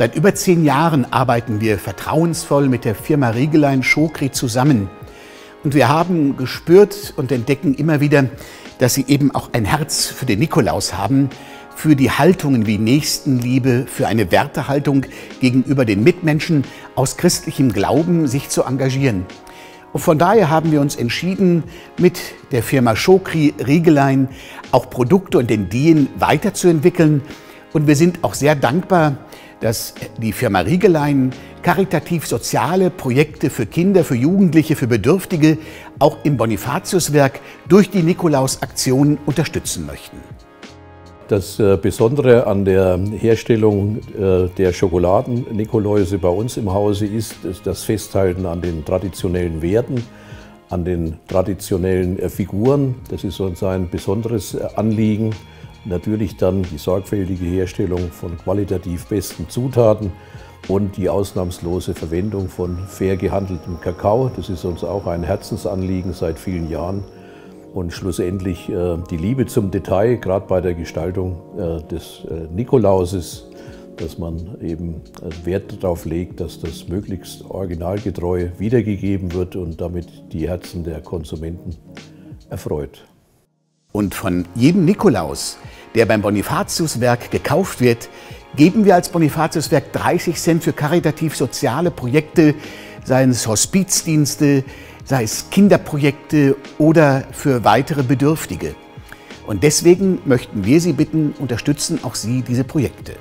Seit über zehn Jahren arbeiten wir vertrauensvoll mit der Firma Riegelein Schokri zusammen. Und wir haben gespürt und entdecken immer wieder, dass sie eben auch ein Herz für den Nikolaus haben, für die Haltungen wie Nächstenliebe, für eine Wertehaltung gegenüber den Mitmenschen aus christlichem Glauben sich zu engagieren. Und von daher haben wir uns entschieden, mit der Firma Schokri Riegelein auch Produkte und den Dien weiterzuentwickeln. Und wir sind auch sehr dankbar, dass die Firma Riegelein karitativ soziale Projekte für Kinder, für Jugendliche, für Bedürftige auch im Bonifatiuswerk durch die Nikolaus-Aktion unterstützen möchten. Das äh, Besondere an der Herstellung äh, der Schokoladen-Nikoläuse bei uns im Hause ist das Festhalten an den traditionellen Werten, an den traditionellen äh, Figuren. Das ist uns ein besonderes Anliegen. Natürlich dann die sorgfältige Herstellung von qualitativ besten Zutaten und die ausnahmslose Verwendung von fair gehandeltem Kakao. Das ist uns auch ein Herzensanliegen seit vielen Jahren. Und schlussendlich äh, die Liebe zum Detail, gerade bei der Gestaltung äh, des äh, Nikolauses, dass man eben äh, Wert darauf legt, dass das möglichst originalgetreu wiedergegeben wird und damit die Herzen der Konsumenten erfreut. Und von jedem Nikolaus, der beim Bonifatiuswerk gekauft wird, geben wir als Bonifatiuswerk 30 Cent für karitativ-soziale Projekte, seien es Hospizdienste, sei es Kinderprojekte oder für weitere Bedürftige. Und deswegen möchten wir Sie bitten, unterstützen auch Sie diese Projekte.